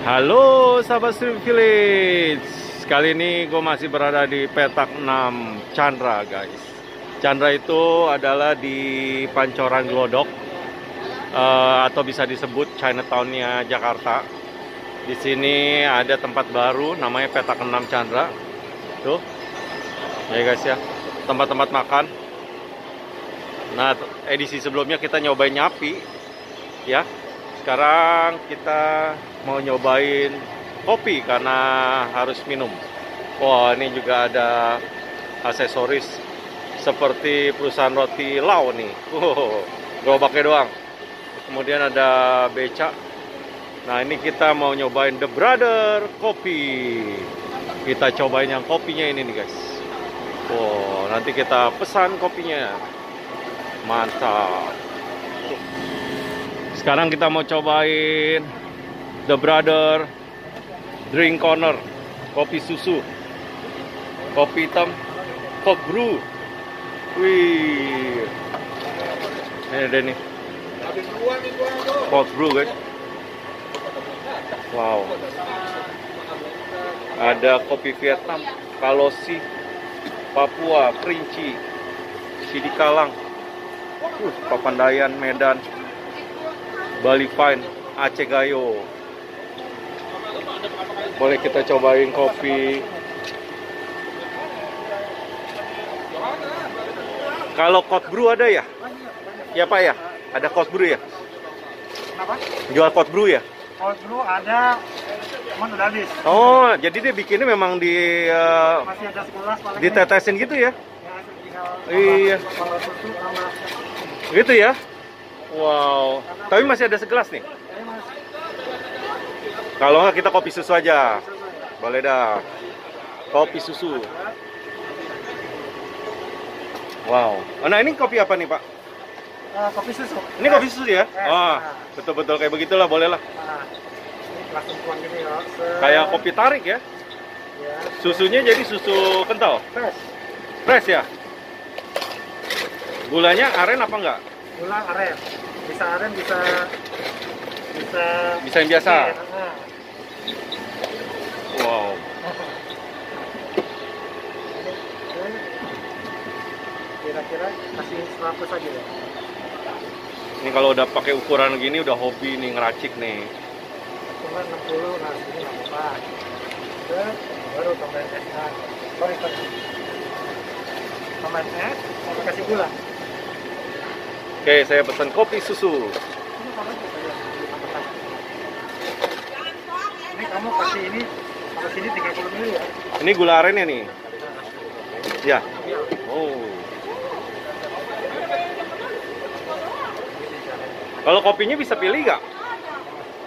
Halo sahabat Stream Village. Kali ini gue masih berada di petak 6 Chandra guys. Chandra itu adalah di Pancoran Glodok uh, Atau bisa disebut Chinatown-nya Jakarta. Di sini ada tempat baru namanya petak 6 Chandra. Tuh. Ya guys ya. Tempat-tempat makan. Nah edisi sebelumnya kita nyobain nyapi Ya sekarang kita mau nyobain kopi karena harus minum. Wah, ini juga ada aksesoris seperti perusahaan roti Lau nih. Wow, gerobaknya doang. Kemudian ada beca. Nah, ini kita mau nyobain The Brother Kopi. Kita cobain yang kopinya ini nih, guys. Wow, nanti kita pesan kopinya. Mantap. Sekarang kita mau cobain The Brother Drink Corner. Kopi susu. Kopi hitam. Cold brew. Wih. Ini ada nih. Cold brew guys. Wow. Ada kopi Vietnam Kalosi Papua Kerinci Sidikalang uh, Papandayan Medan Bali Fine Aceh Gayo boleh kita cobain kopi kalau cold brew ada ya ya pak ya ada cold brew ya Kenapa? jual cold brew ya Cold brew ada, cuman udah habis. oh jadi dia bikinnya memang di uh, Masih ada segelas paling. ditetesin gitu ya Ya, tinggal Iya. susu sama gitu ya wow. Tapi masih ada segelas nih? Kalau nggak kita kopi susu aja. Boleh dah. Kopi susu. Wow. Oh, nah ini kopi apa nih pak? Eh, kopi susu. ini kopi susu ya? Oh betul-betul kayak begitulah boleh lah Nah, ini langsung tuang gini ya. Kayak kopi tarik ya? Ya, susunya jadi susu kental? Fresh. fresh ya? Gulanya aren apa enggak Gula aren. Bisa aren, bisa bisa bisa yang biasa Nah, wow kira-kira kasih 100 aja ya. ini kalau udah pakai ukuran gini udah hobi nih ngeracik nih Cuma 60, nah sini nggak apa-apa. Baru tambahin es. Nah, sorry, sorry. Tambahin es, sama kasih gula. Oke saya pesan kopi susu Ini kamu ya, ditambahkan. Ini kasih ini, ke sini 30 ml ya. ini gula arennya nih ya oh kalau kopinya bisa pilih nggak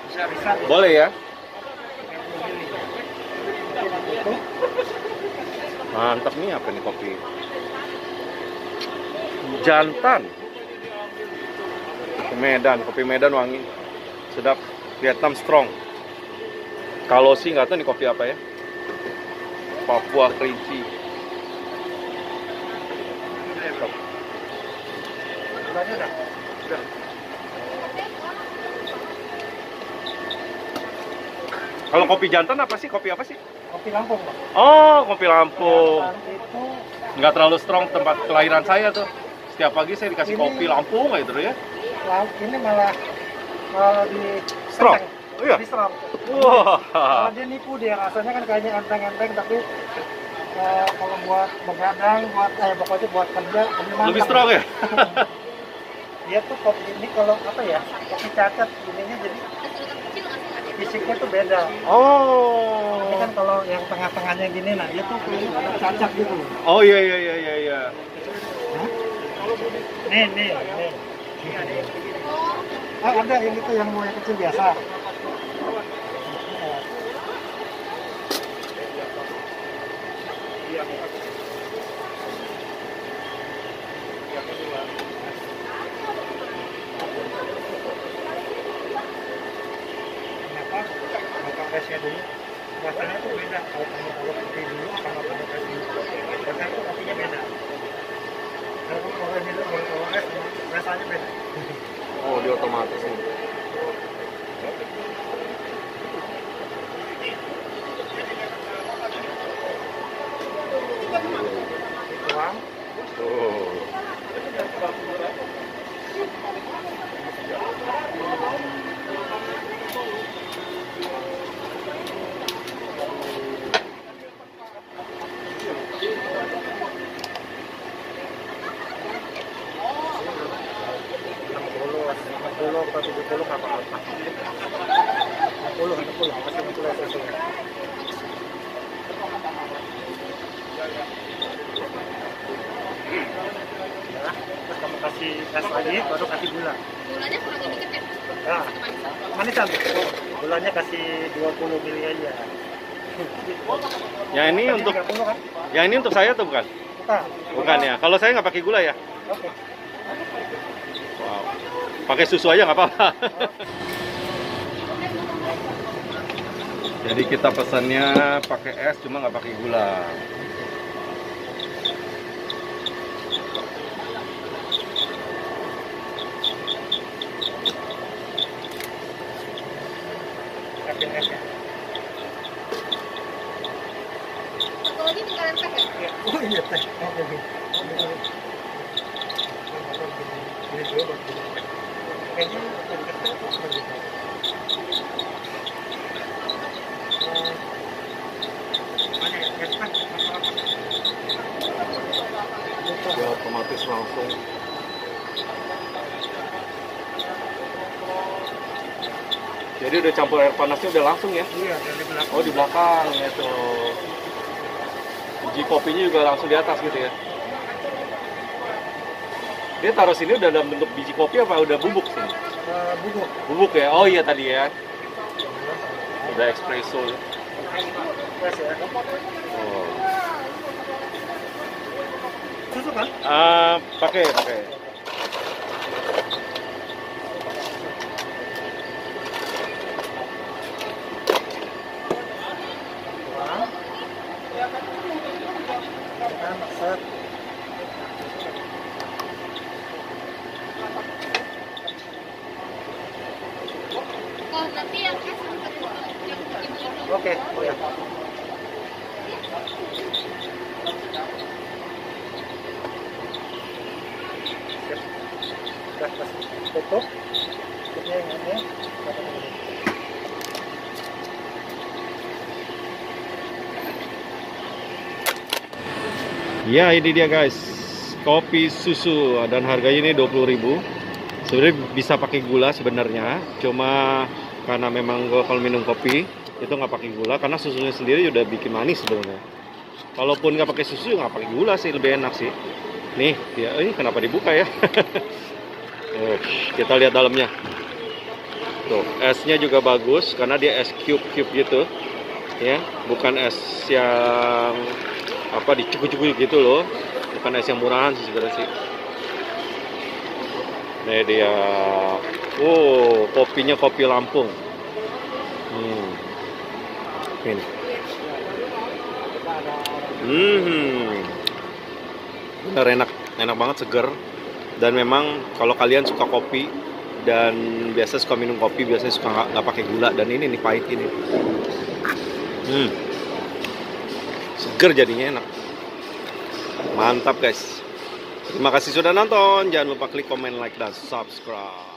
Bisa, bisa. boleh ya 30 ml. Mantap nih apa nih kopi? Jantan. Medan, kopi Medan wangi. Sedap. Vietnam strong. Kalau sih nggak tahu nih kopi apa ya. Papua kerinci. Kalau kopi jantan apa sih? Kopi apa sih? Kopi Lampung, Pak. Oh, kopi Lampung. Itu Nggak terlalu strong tempat kelahiran saya tuh. Setiap pagi saya dikasih Ini- kopi Lampung gitu ya. Lam- ini malah malah lebih Strong? Oh iya? Strong. Wah. Kalau dia nipu dia rasanya kan kayaknya enteng-enteng tapi eh, kalau buat begadang, buat eh pokoknya buat kerja lebih mantap. Lebih strong ya? Dia tuh kopi ini kalau apa ya kopi cacat ininya jadi fisiknya tuh beda. Oh. Ini kan kalau yang tengah-tengahnya gini, nah dia tuh cacat gitu. Oh iya iya iya iya iya. Hah? Nih, nih, nih. Ah, ada yang itu yang yang kecil biasa. Esnya dulu. Rasanya tuh beda kalau kamu kalau dulu sama kamu dulu. Rasanya tuh kopinya beda oh dia otomatis. Kan Tuh. Terus kamu kasih es lagi, baru kasih gula. Gulanya kurangin dikit ya. Nah, tuh. Gulanya kasih 20 mili aja. Ya ini Tadi untuk 30 kan? ya ini untuk saya atau bukan? Bukan. Bukan ya. Kalau saya nggak pakai gula ya. Oke. Wow. Pakai susu aja nggak apa-apa. Jadi kita pesannya pakai es cuma nggak pakai gula. Teh ya. Oh iya teh. Oke. oke. Ini dulu baru dulu. Kayaknya udah deket teh, baru dulu. Eh, mana ya? Ya, kan? Ya otomatis langsung. Jadi udah campur air panasnya udah langsung ya. Iya, dari belakang. Oh di belakang gitu. Biji kopinya juga langsung di atas gitu ya. Dia taruh sini udah dalam bentuk biji kopi apa udah bubuk sih? Eh, bubuk. Bubuk ya? Oh iya tadi ya. Udah espresso. Ya. Oh. Kan? Ah, pakai pakai. Kurang. Kita masak. Oh, nanti yang es kedua, yang ini ini. Oke, oh ya. Sip. Udah kasih tutup. Tutupnya yang ini. Ya ini dia guys. Kopi susu dan harganya ini 20.000 sebenarnya bisa pakai gula sebenarnya cuma karena memang gue kalau minum kopi itu nggak pakai gula karena susunya sendiri udah bikin manis sebenarnya. Kalaupun nggak pakai susu nggak pakai gula sih lebih enak sih. Nih ya ini kenapa dibuka ya Oh, kita lihat dalamnya. Tuh esnya juga bagus karena dia es cube cube gitu. Ya bukan es yang apa dicukup-cukup gitu loh. Bukan es yang murahan sih sebenarnya sih. Ini dia oh kopinya kopi Lampung. Hmm. ini. Hmm. Bener enak. Enak banget seger dan memang kalau kalian suka kopi dan biasa suka minum kopi biasanya suka nggak pakai gula. Dan ini nih pahit ini. Hmm. Seger jadinya enak. Mantap guys. Terima kasih sudah nonton. Jangan lupa klik komen like dan subscribe